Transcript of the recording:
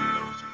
energy.